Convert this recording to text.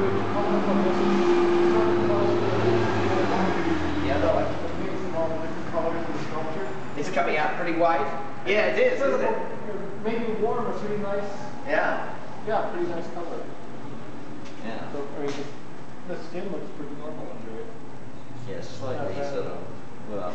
is Yeah, like, It all different colors the sculpture. it's coming out pretty wide. Yeah, it is, isn't it? Maybe warm, or pretty nice, Yeah. yeah, pretty nice color. Yeah. So, I mean, the, the skin looks pretty normal under it. Yeah, slightly so. well,